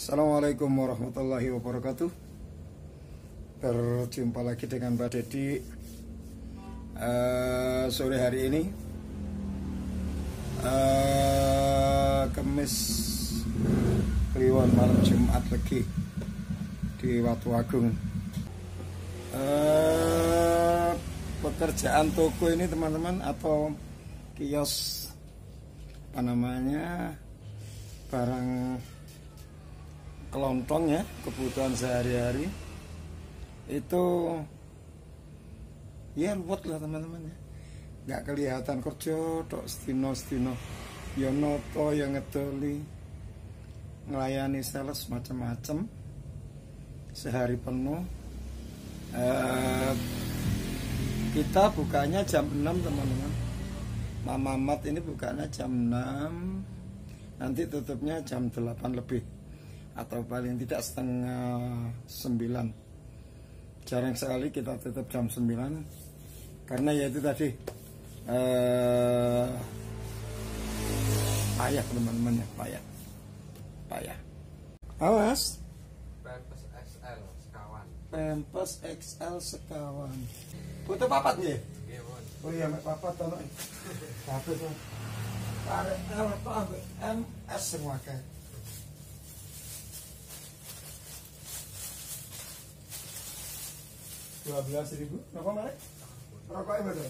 Assalamualaikum warahmatullahi wabarakatuh. Berjumpa lagi dengan Mbak Dedi uh, Sore hari ini. Uh, Kemis Kliwon malam Jumat lagi Di Watu Agung. Uh, Pekerjaan toko ini teman-teman Atau kios Apa namanya Barang kelontong ya kebutuhan sehari-hari. Itu ya ruwet lah teman-teman ya. Nggak kelihatan kerja tok stino stino ya noto yang ngedoli ngelayani sales macam-macam sehari penuh. Eh, kita bukanya jam 6 teman-teman. Mama Mat ini bukanya jam 6 nanti tutupnya jam 8 lebih atau paling tidak setengah sembilan. Jarang sekali kita tutup jam sembilan. Karena ya itu tadi eh, payah teman-teman ya payah. Payah. Awas Pempes XL sekawan. Pempes XL sekawan. Butuh papat nih Nggih, Mun. oh iya mek papat to nek habis tuh tarik ambek MS semua kayak dua belas ribu. Berapa mana rokoknya berapa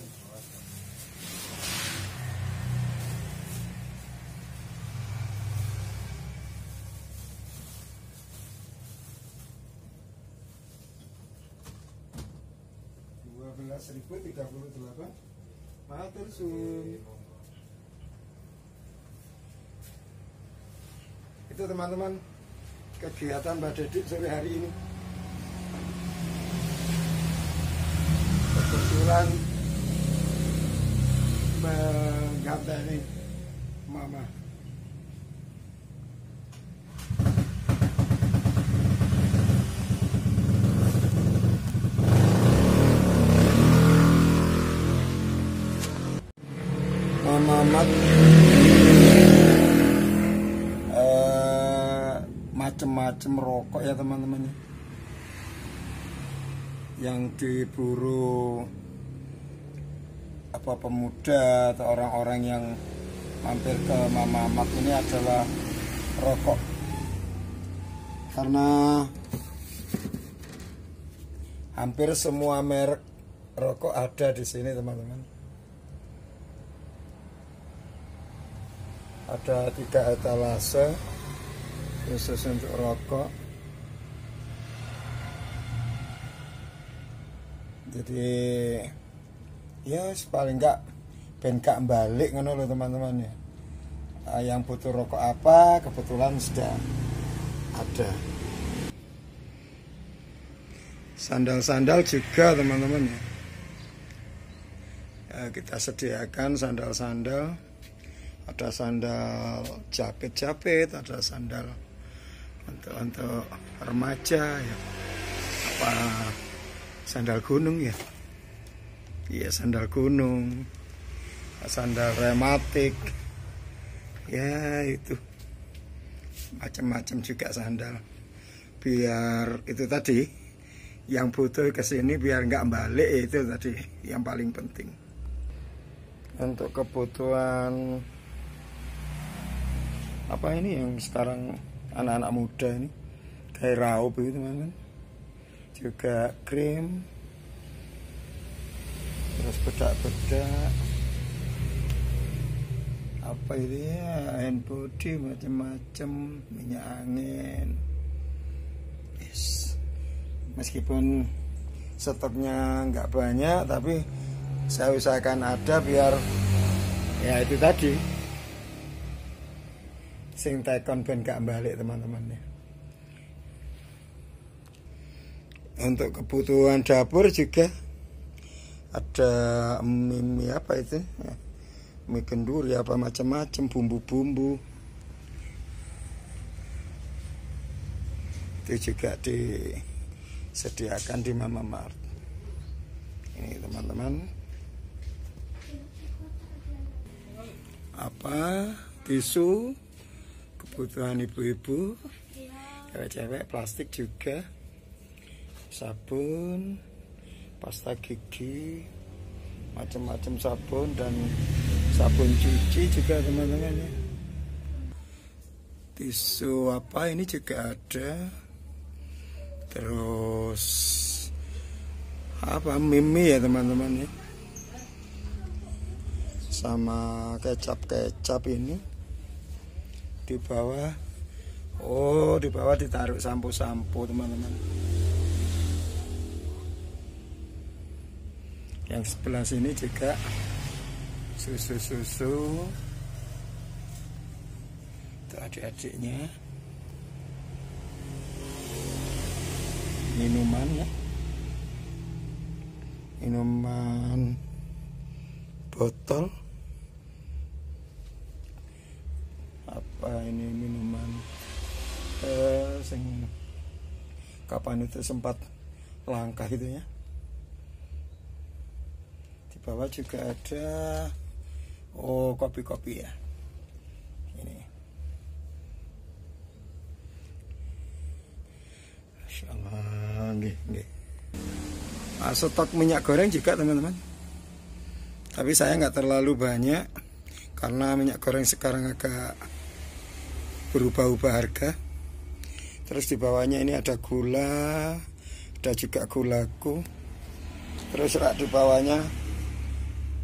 dua belas ribu tiga puluh delapan. Matur sun itu teman-teman kegiatan Mbak Dedik sore hari ini kebetulan mengganteni mama. Mama mat eh, macem-macem rokok ya teman-teman yang diburu apa pemuda atau orang-orang yang mampir ke Mama Mat ini adalah rokok. Karena hampir semua merek rokok ada di sini teman-teman. Ada tiga etalase khusus untuk rokok jadi ya paling enggak ben gak balik ngono loh teman-teman ya. Ah, yang butuh rokok apa kebetulan sudah ada. Sandal-sandal juga teman-teman ya. ya kita sediakan sandal-sandal. Ada sandal japit-japit ada sandal untuk untuk remaja ya. Apa sandal gunung ya? Iya sandal gunung. Sandal rematik ya itu. Macam-macam juga sandal. Biar itu tadi yang butuh ke sini biar nggak balik itu tadi yang paling penting. Untuk kebutuhan apa ini yang sekarang anak-anak muda ini? Kayak raup itu teman-teman juga krim. Terus bedak-bedak. Apa itu ya? Hand body macam-macam minyak angin. Yes. meskipun stoknya nggak banyak tapi saya usahakan ada biar ya itu tadi. Sing tekon ben gak balik teman-teman ya untuk kebutuhan dapur juga ada mie, mie apa itu? Ya, mie kenduri apa macam-macam bumbu-bumbu. Itu juga disediakan di Mama Mart. Ini teman-teman. Apa? Tisu. Kebutuhan ibu-ibu. Cewek-cewek plastik juga sabun pasta gigi macam-macam sabun dan sabun cuci juga teman-teman ya. Tisu apa ini juga ada. Terus apa mimi ya teman-teman ya. Sama kecap-kecap ini. Di bawah oh di bawah ditaruh sampo-sampo teman-teman yang sebelah sini juga. Susu-susu. Itu adik-adiknya. Minuman ya. Minuman botol. Apa ini minuman? Eh, sing kapan itu sempat langkah itu ya bawah juga ada oh kopi-kopi ya. Ini. Allah nggih. Nah, stok minyak goreng juga teman-teman. Tapi saya nggak terlalu banyak karena minyak goreng sekarang agak berubah-ubah harga. Terus di bawahnya ini ada gula ada juga gulaku. Terus rak di bawahnya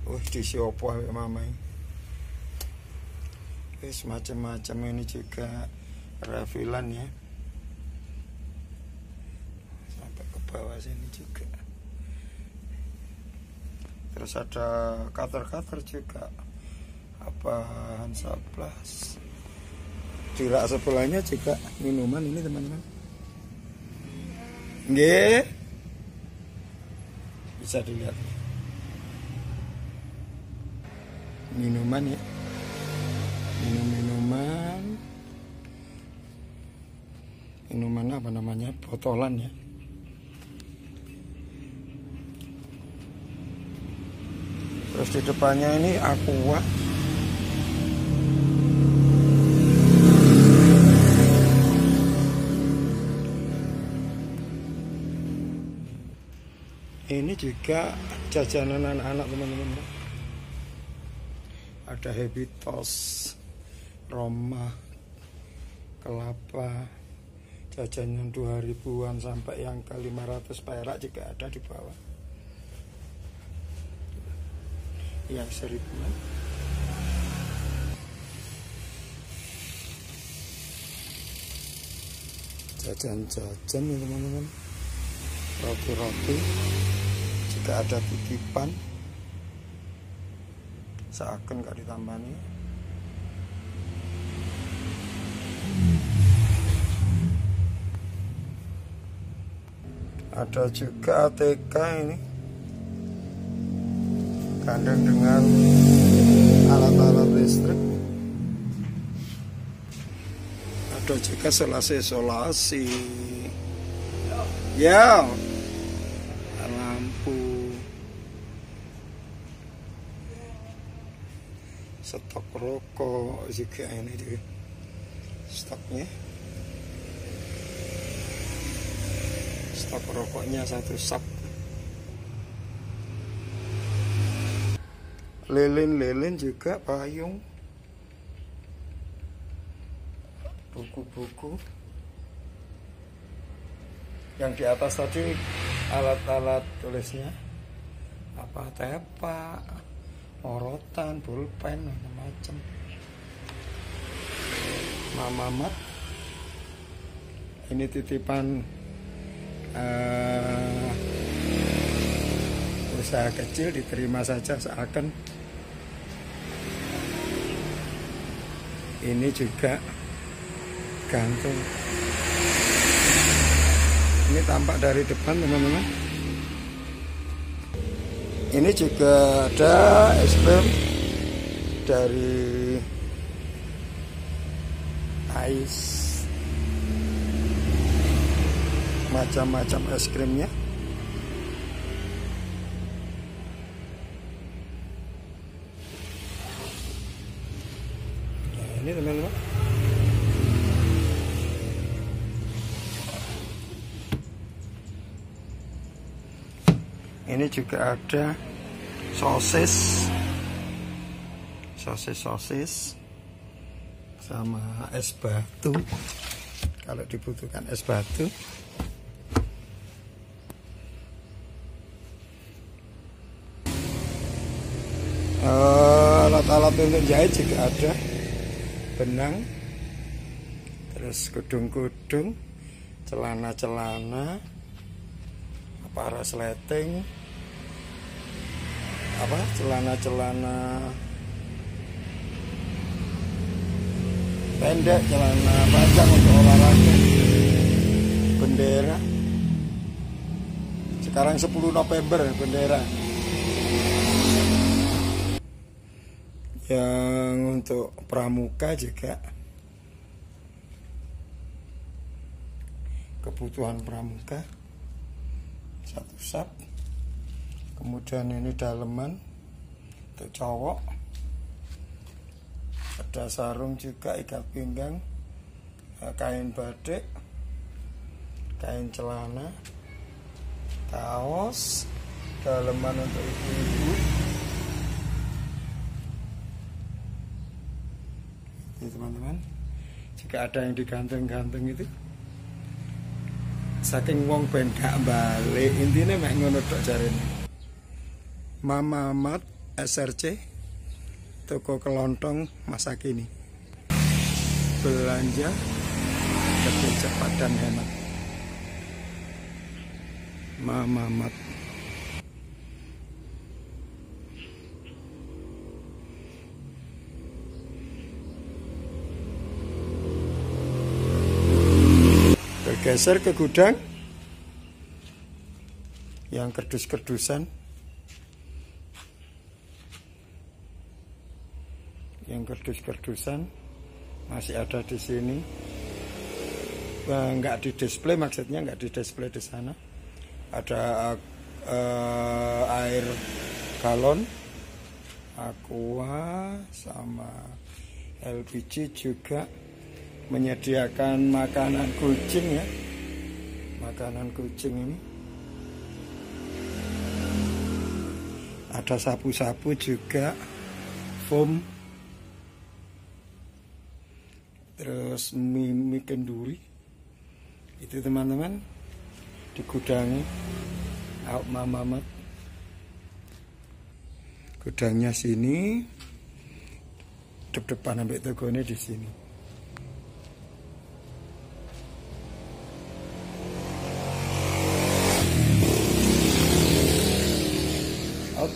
uh di siopo mamai Wis macam-macam ini juga rafilan ya. Sampai ke bawah sini juga. Terus ada cutter-cutter juga. Apa Hansaplas di rak sebelahnya juga minuman ini teman-teman. Nggih. Bisa dilihat. Minuman ya. Minum-minuman. Minuman apa namanya? Botolan ya. Terus di depannya ini aqua. Ini juga jajanan anak-anak teman-teman. Ada Happy Toast, Roma, kelapa, jajanan 2000-an sampai yang ke 500 perak juga ada di bawah. Yang seribuan. Jajan-jajan nih teman-teman roti-roti jika ada titipan seakan gak ditambani. Ada juga ATK ini. Kandang dengan alat-alat listrik. Ada juga solasi-solasi ya lampu stok rokok juga ini di stoknya. Stok rokoknya satu sap lilin-lilin juga payung. Buku-buku. Yang di atas tadi alat-alat tulisnya. Apa tepak orotan pulpen macam-macam mamamat ini titipan uh, usaha kecil diterima saja seakan. Ini juga gantung. Ini tampak dari depan teman-teman ini juga ada es krim dari ais. Macam-macam es krimnya. Ini teman-teman ini juga ada sosis. Sosis sosis. Sama es batu. Kalau dibutuhkan es batu. Eh, alat-alat untuk jahit juga ada. Benang. Terus kudung-kudung. Celana-celana para sleting apa celana-celana pendek celana panjang untuk olahraga bendera. Sekarang 10 November bendera. Yang untuk pramuka juga. Kebutuhan pramuka satu sap kemudian ini daleman. Untuk cowok. Ada sarung juga ikat pinggang. Kain batik. Kain celana. Kaos. Daleman untuk ibu-ibu. Teman-teman. Jika ada yang digantung-gantung itu saking wong ben gak balik intinya mek ngono tok jarene. Mama Mat SRC toko kelontong masa kini belanja lebih cepat dan hemat. Mama Mat bergeser ke gudang. Yang kerdus-kerdusan. Yang kerdus-kerdusan masih ada di sini. Eh, nggak di display maksudnya nggak di display di sana. Ada eh, air galon aqua sama LPG juga menyediakan makanan kucing ya makanan kucing ini. Ada sapu-sapu juga foam. Terus mie, kenduri. Itu teman-teman di gudangnya Auk Mamamat gudangnya sini depan sampai togonya di sini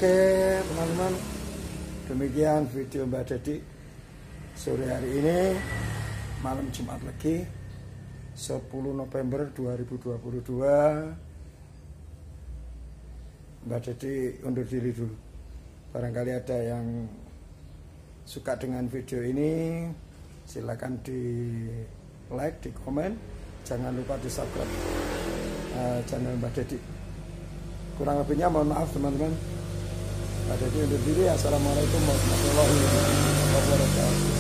Oke teman-teman. Demikian video Mbak Dedi Sore hari ini Malam Jumat lagi 10 November 2022 Mbak Dedi undur diri dulu. Barangkali ada yang Suka dengan video ini Silakan di like, di komen. Jangan lupa di subscribe uh, channel Mbak Dedi Kurang lebihnya mohon maaf teman-teman Dedi undur diri Assalamualaikum warahmatullahi wabarakatuh